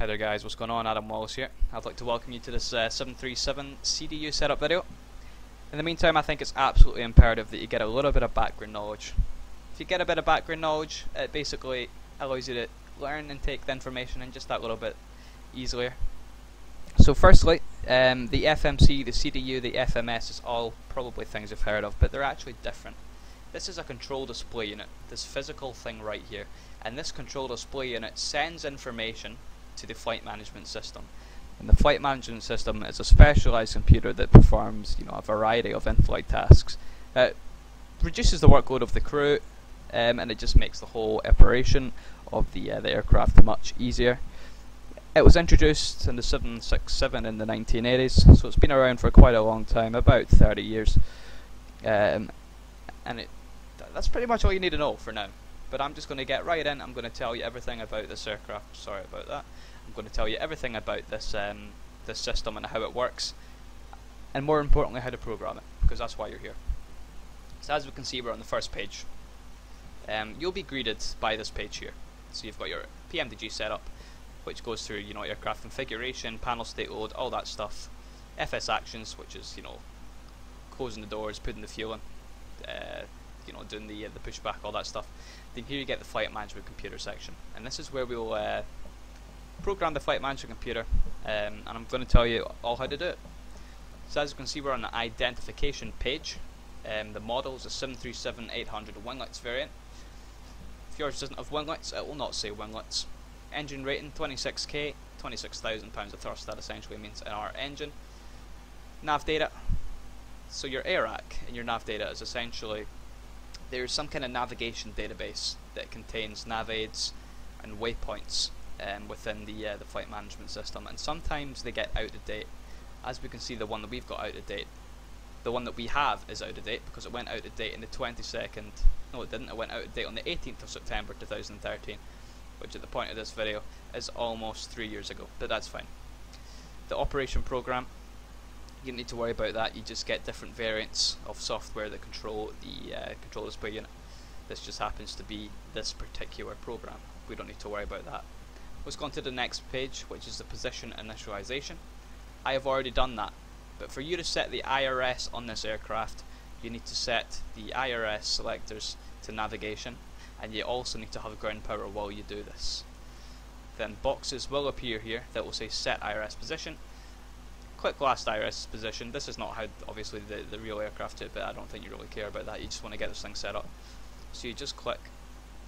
Hi there guys, what's going on? Adam Wallace here. I'd like to welcome you to this uh, 737 CDU setup video. In the meantime, I think it's absolutely imperative that you get a little bit of background knowledge. If you get a bit of background knowledge, it basically allows you to learn and take the information in just that little bit easier. So firstly, um, the FMC, the CDU, the FMS is all probably things you've heard of, but they're actually different. This is a control display unit, this physical thing right here, and this control display unit sends information to the flight management system. And the flight management system is a specialized computer that performs, you know, a variety of in-flight tasks. It reduces the workload of the crew, um, and it just makes the whole operation of the uh, the aircraft much easier. It was introduced in the 767 in the 1980s, so it's been around for quite a long time, about 30 years. Um, and it, th that's pretty much all you need to know for now. But I'm just going to get right in. I'm going to tell you everything about this aircraft. Sorry about that. I'm going to tell you everything about this um, this system and how it works, and more importantly, how to program it, because that's why you're here. So as we can see, we're on the first page. Um, you'll be greeted by this page here. So you've got your PMDG setup, which goes through you know aircraft configuration, panel state load, all that stuff. FS actions, which is you know closing the doors, putting the fuel in, uh, you know doing the uh, the pushback, all that stuff. Then here you get the flight management computer section, and this is where we'll uh, program the flight management computer, um, and I'm going to tell you all how to do it. So as you can see, we're on the identification page. Um, the model is a 737-800 winglets variant. If yours doesn't have winglets, it will not say winglets. Engine rating 26k, 26,000 pounds of thrust. That essentially means in our engine. Nav data. So your AIRAC and your nav data is essentially there's some kind of navigation database that contains nav aids and waypoints um, within the uh, the flight management system, and sometimes they get out of date. As we can see, the one that we've got out of date, the one that we have is out of date because it went out of date in the 22nd. No, it didn't. It went out of date on the 18th of September 2013, which at the point of this video is almost three years ago. But that's fine. The operation program you don't need to worry about that. You just get different variants of software that control the uh, control display unit. This just happens to be this particular program. We don't need to worry about that. Let's go on to the next page, which is the position initialization. I have already done that, but for you to set the IRS on this aircraft, you need to set the IRS selectors to navigation, and you also need to have ground power while you do this. Then boxes will appear here that will say set IRS position, click last IRS position. This is not how obviously the, the real aircraft do it, but I don't think you really care about that. You just want to get this thing set up. So you just click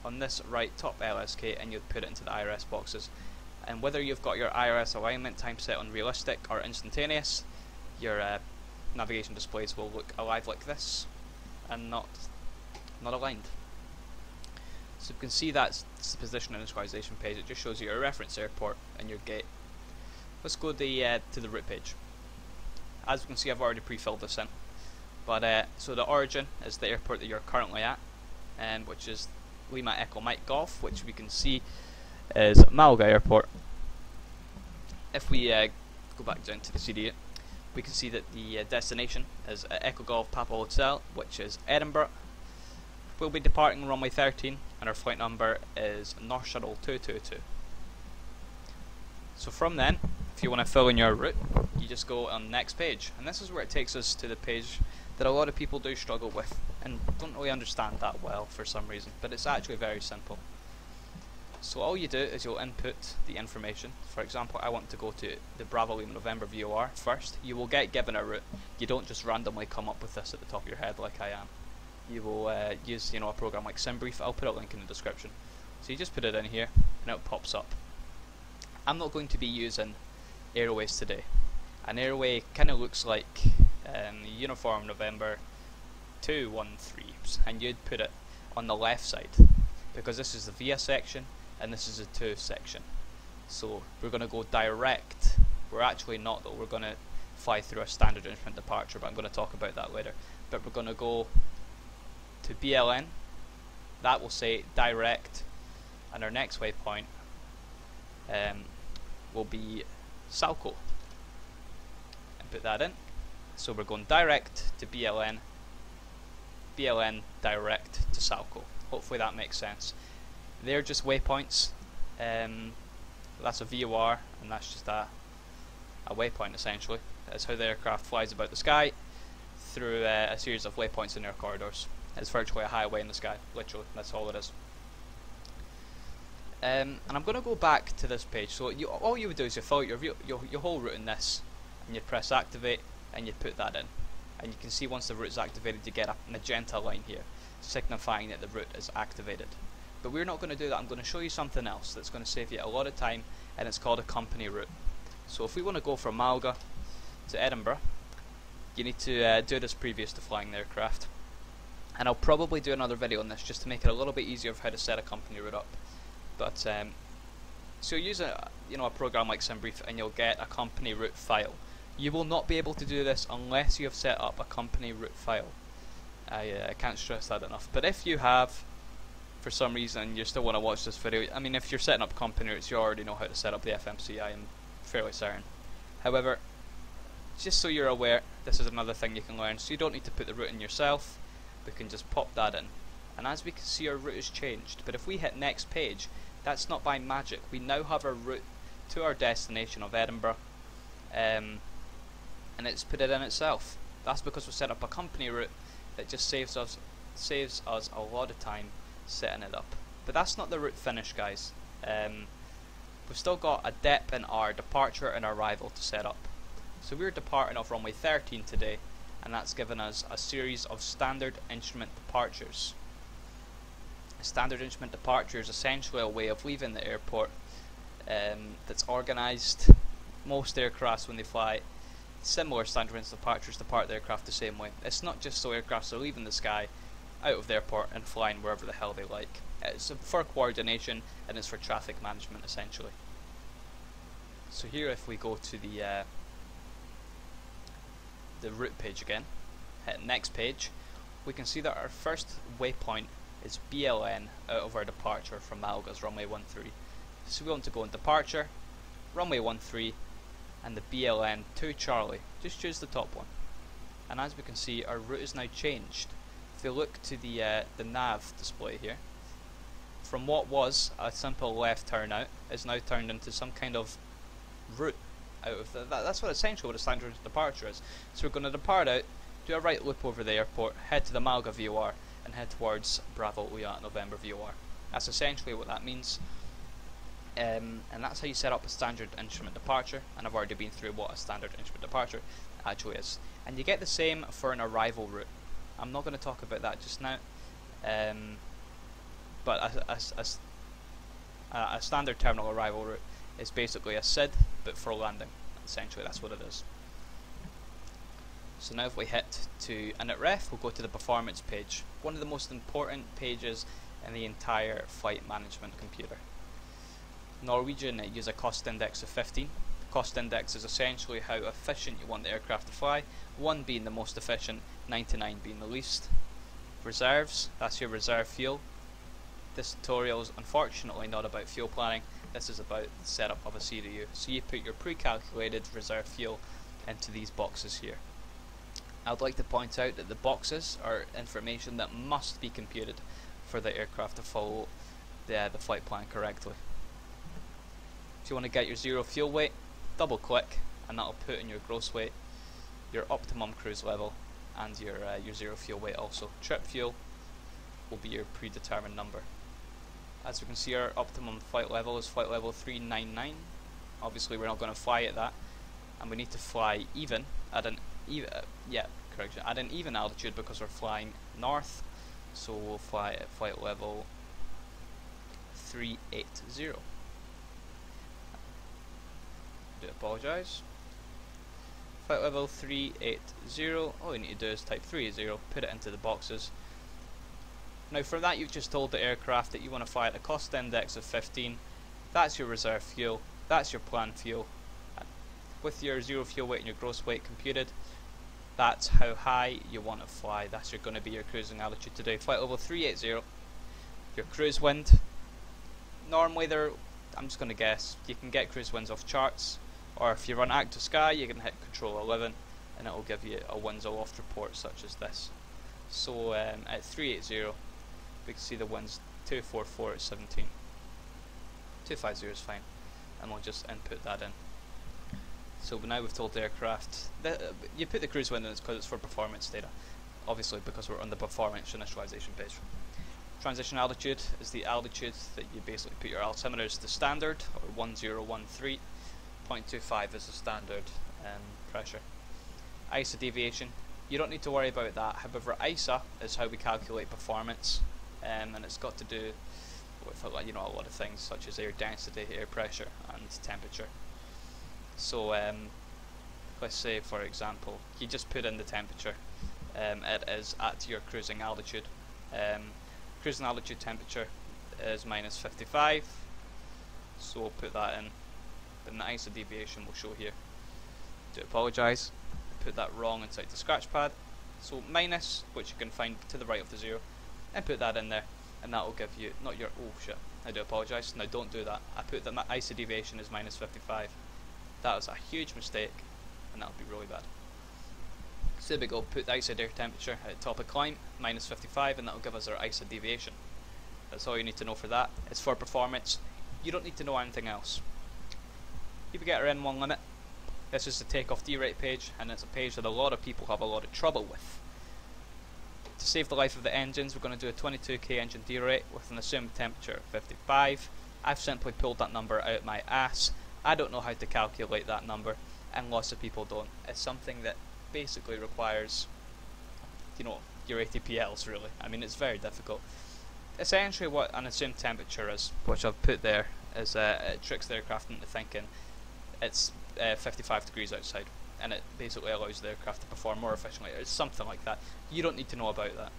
on this right top LSK and you'd put it into the IRS boxes. And whether you've got your IRS alignment time set on realistic or instantaneous, your uh, navigation displays will look alive like this and not not aligned. So you can see that's the position initialization page. It just shows you your reference airport and your gate. Let's go the, uh, to the route page. As you can see, I've already pre-filled this in. But uh, so the origin is the airport that you're currently at, and which is Lima Echo Mike Golf, which we can see is Malaga Airport. If we uh, go back down to the CDU, we can see that the uh, destination is Echo Golf Papa Hotel, which is Edinburgh. We'll be departing runway 13, and our flight number is North Shuttle 222. So from then, if you want to fill in your route, you just go on the next page. And this is where it takes us to the page that a lot of people do struggle with and don't really understand that well for some reason, but it's actually very simple. So all you do is you'll input the information. For example, I want to go to the Bravo Lima November VOR first. You will get given a route. You don't just randomly come up with this at the top of your head like I am. You will uh, use you know a program like SimBrief. I'll put a link in the description. So you just put it in here and it pops up. I'm not going to be using airways today. An airway kind of looks like um, Uniform November 213 and you'd put it on the left side because this is the VIA section and this is the 2 section. So we're going to go direct. We're actually not though, we're going to fly through a standard instrument departure but I'm going to talk about that later. But we're going to go to BLN, that will say direct and our next waypoint um, will be Salco. And put that in. So we're going direct to BLN, BLN direct to Salco. Hopefully that makes sense. They're just waypoints. Um, that's a VOR, and that's just a, a waypoint essentially. That's how the aircraft flies about the sky through uh, a series of waypoints in air corridors. It's virtually a highway in the sky, literally. That's all it is. Um, and I'm going to go back to this page. So you, all you would do is you follow your, your, your whole route in this, and you press activate, and you put that in. And you can see once the route is activated, you get a magenta line here, signifying that the route is activated. But we're not going to do that. I'm going to show you something else that's going to save you a lot of time, and it's called a company route. So if we want to go from Malaga to Edinburgh, you need to uh, do this previous to flying the aircraft. And I'll probably do another video on this just to make it a little bit easier of how to set a company route up. But um, so use a you know a program like SimBrief and you'll get a company route file. You will not be able to do this unless you have set up a company route file. I, uh, I can't stress that enough. But if you have, for some reason, you still want to watch this video, I mean, if you're setting up company routes, you already know how to set up the FMC, I am fairly certain. However, just so you're aware, this is another thing you can learn, so you don't need to put the route in yourself, we can just pop that in. And as we can see, our route has changed, but if we hit next page, that's not by magic. We now have a route to our destination of Edinburgh, um, and it's put it in itself. That's because we set up a company route that just saves us saves us a lot of time setting it up. But that's not the route finish, guys. Um, we've still got a dep in our departure and arrival to set up. So we're departing off runway 13 today, and that's given us a series of standard instrument departures. Standard instrument departure is essentially a way of leaving the airport um, that's organised. Most aircrafts, when they fly, similar standard instrument departures depart the aircraft the same way. It's not just so aircrafts are leaving the sky out of the airport and flying wherever the hell they like. It's for coordination and it's for traffic management essentially. So here if we go to the uh, the route page again, hit next page, we can see that our first waypoint is BLN out of our departure from Malaga's runway 13. So we want to go on departure, runway 13, and the BLN to Charlie. Just choose the top one. And as we can see, our route is now changed. If we look to the uh, the nav display here, from what was a simple left turn out, is now turned into some kind of route out of the, that, that's what essentially what a standard departure is. So we're going to depart out, do a right loop over the airport, head to the Malga VOR, and head towards Bravo Uyat November VOR. That's essentially what that means. Um, and that's how you set up a standard instrument departure, and I've already been through what a standard instrument departure actually is. And you get the same for an arrival route. I'm not going to talk about that just now, um, but a, a, a, a standard terminal arrival route is basically a SID, but for landing. Essentially, that's what it is. So now if we hit to init we'll go to the performance page. One of the most important pages in the entire flight management computer. Norwegian uh, use a cost index of 15. Cost index is essentially how efficient you want the aircraft to fly, 1 being the most efficient, 99 being the least. Reserves, that's your reserve fuel. This tutorial is unfortunately not about fuel planning, this is about the setup of a CDU. So you put your pre-calculated reserve fuel into these boxes here. I'd like to point out that the boxes are information that must be computed for the aircraft to follow the, uh, the flight plan correctly. If you want to get your zero fuel weight, double click and that'll put in your gross weight, your optimum cruise level and your, uh, your zero fuel weight also. Trip fuel will be your predetermined number. As we can see our optimum flight level is flight level 399. Obviously we're not going to fly at that and we need to fly even at an even uh, yeah correction at an even altitude because we're flying north so we'll fly at flight level 380 do apologize flight level 380 all you need to do is type 380 put it into the boxes now from that you've just told the aircraft that you want to fly at a cost index of 15. That's your reserve fuel. That's your planned fuel. With your zero fuel weight and your gross weight computed, that's how high you want to fly. That's going to be your cruising altitude today. Flight level 380. Your cruise wind. Normally there, I'm just going to guess, you can get cruise winds off charts. Or if you run active sky, you can hit control 11 and it will give you a winds aloft report such as this. So um, at 380 we can see the winds 244 at 17. 250 is fine. and we'll just input that in. So now we've told the aircraft, the, uh, you put the cruise wind in because it's for performance data, obviously because we're on the performance initialization page. Transition altitude is the altitude that you basically put your altimeter as the standard, or 1013. 0.25 is the standard um, pressure. ISA deviation, you don't need to worry about that. However, ISA is how we calculate performance, um, and it's got to do with you know a lot of things such as air density, air pressure, and temperature. So, um, let's say for example, you just put in the temperature. Um, it is at your cruising altitude. Um, cruising altitude temperature is minus 55. So we'll put that in. The ISA deviation will show here. Do apologise put that wrong inside the scratch pad. So minus, which you can find to the right of the zero, and put that in there, and that will give you, not your, oh shit, I do apologise, now don't do that. I put that my ISA deviation is minus 55. That was a huge mistake, and that would be really bad. So we go, put the ISA air temperature at top of climb, minus 55, and that will give us our ISA deviation. That's all you need to know for that. It's for performance. You don't need to know anything else. If you get our N1 limit, this is the takeoff derate page, and it's a page that a lot of people have a lot of trouble with. To save the life of the engines, we're going to do a 22k engine derate with an assumed temperature of 55. I've simply pulled that number out my ass. I don't know how to calculate that number, and lots of people don't. It's something that basically requires, you know, your ATPLs really. I mean, it's very difficult. Essentially, what an assumed temperature is, which I've put there, is uh, it tricks the aircraft into thinking it's uh, 55 degrees outside and it basically allows the aircraft to perform more efficiently. It's something like that. You don't need to know about that.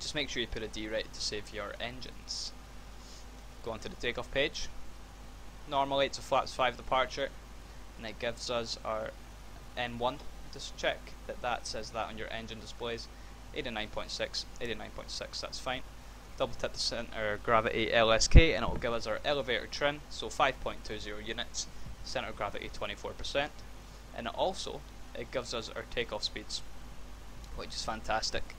Just make sure you put a derate to save your engines. Go onto the takeoff page. Normally it's a flaps 5 departure and it gives us our N1. Just check that that says that on your engine displays. 89.6, 89.6, that's fine. Double tap the center gravity LSK and it will give us our elevator trim, so 5.20 units center gravity 24%, and it also it gives us our takeoff speeds, which is fantastic.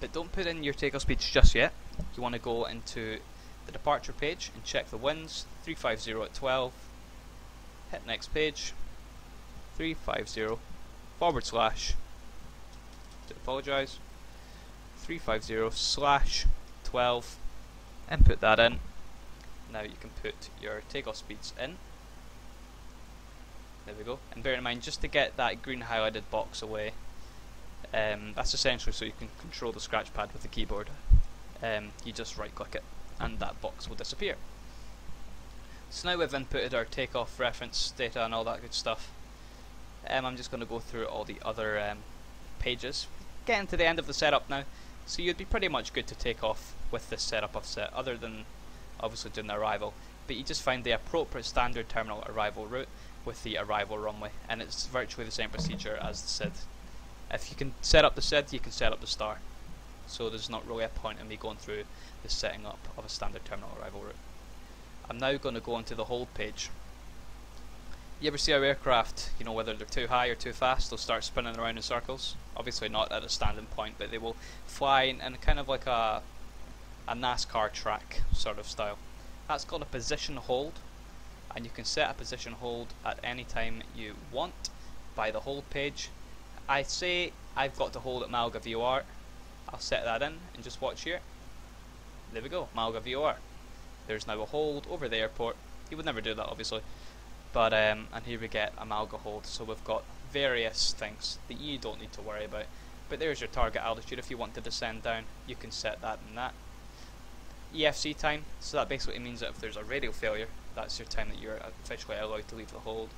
But don't put in your takeoff speeds just yet. You want to go into the departure page and check the winds 350 at 12. Hit next page 350 forward slash. To apologise. 350 slash 12 and put that in. Now you can put your takeoff speeds in there we go. And bear in mind, just to get that green highlighted box away, um, that's essentially so you can control the scratch pad with the keyboard. Um, you just right click it and that box will disappear. So now we've inputted our takeoff reference data and all that good stuff. Um, I'm just going to go through all the other um, pages. Getting to the end of the setup now, so you'd be pretty much good to take off with this setup I've other than obviously doing the arrival. But you just find the appropriate standard terminal arrival route with the arrival runway, and it's virtually the same procedure as the SID. If you can set up the SID, you can set up the star. So there's not really a point in me going through the setting up of a standard terminal arrival route. I'm now going to go onto the hold page. You ever see our aircraft, you know, whether they're too high or too fast, they'll start spinning around in circles. Obviously not at a standing point, but they will fly in, in kind of like a, a NASCAR track sort of style. That's called a position hold and you can set a position hold at any time you want by the hold page. I say I've got to hold at Malaga VOR. I'll set that in and just watch here. There we go, Malaga VOR. There's now a hold over the airport. You would never do that obviously. But um, and here we get a Malaga hold. So we've got various things that you don't need to worry about. But there's your target altitude if you want to descend down. You can set that and that. EFC time, so that basically means that if there's a radio failure, that's your time that you're officially allowed to leave the hold,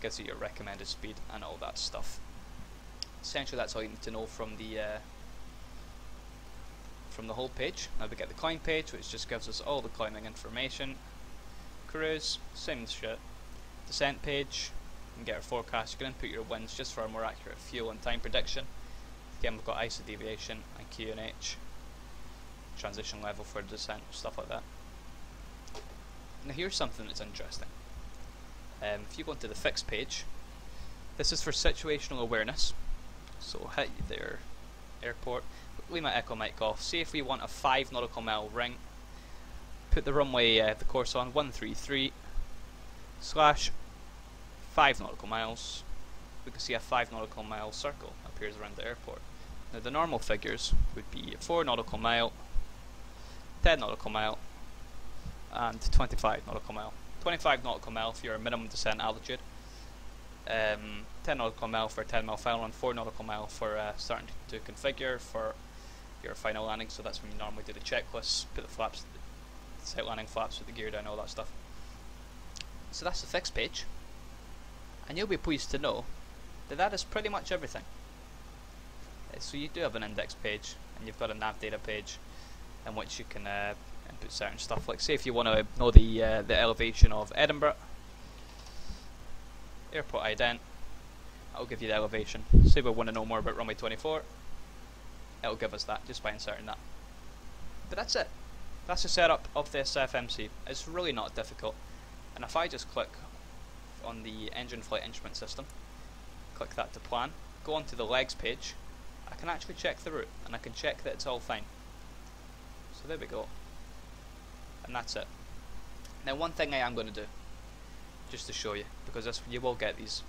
gives you your recommended speed and all that stuff. Essentially that's all you need to know from the uh, from the whole page. Now we get the climb page which just gives us all the climbing information. Cruise, same shit. Descent page, you can get our forecast, you can input your winds just for a more accurate fuel and time prediction. Again we've got ISA deviation and QNH, transition level for descent, stuff like that. Now here's something that's interesting. Um, if you go into the fix page, this is for situational awareness. So hit their airport, leave my echo mic off. See if we want a 5 nautical mile ring. Put the runway, uh, the course on 133. slash 5 nautical miles, we can see a 5 nautical mile circle appears around the airport. Now the normal figures would be 4 nautical mile, 10 nautical mile, and 25 nautical mile. 25 nautical mile for your minimum descent altitude, um, 10 nautical mile for a 10 mile final, and 4 nautical mile for uh, starting to configure for your final landing. So that's when you normally do the checklist, put the flaps, set landing flaps with the gear down, all that stuff. So that's the fixed page, and you'll be pleased to know that that is pretty much everything. Uh, so you do have an index page, and you've got a nav data page, in which you can uh, input certain stuff. Like say if you want to know the uh, the elevation of Edinburgh, airport ident, I'll give you the elevation. Say we want to know more about runway 24, it'll give us that just by inserting that. But that's it. That's the setup of this FMC. It's really not difficult. And if I just click on the engine flight instrument system, click that to plan, go onto the legs page, I can actually check the route and I can check that it's all fine. So there we go. And that's it. Now one thing I am going to do, just to show you, because this you will get these.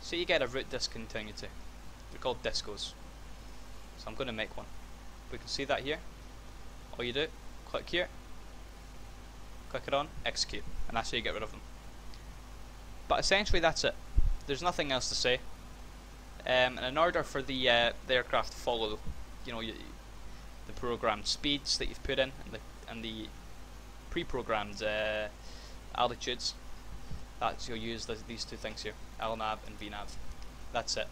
So you get a route discontinuity. They're called discos. So I'm going to make one. We can see that here. All you do, click here, click it on, execute, and that's how you get rid of them. But essentially that's it. There's nothing else to say. Um, and in order for the uh, the aircraft to follow, you know, you, the programmed speeds that you've put in and the and the pre-programmed uh, altitudes, that's you'll use the, these two things here, LNAV and VNAV. That's it.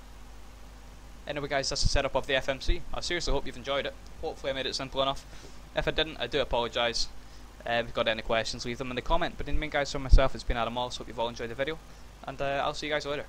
Anyway guys, that's the setup of the FMC. I seriously hope you've enjoyed it. Hopefully I made it simple enough. If I didn't, I do apologise. Uh, if you've got any questions, leave them in the comment. But in the meantime, guys, from myself, it's been Adam Wallace. Hope you've all enjoyed the video. And uh, I'll see you guys later.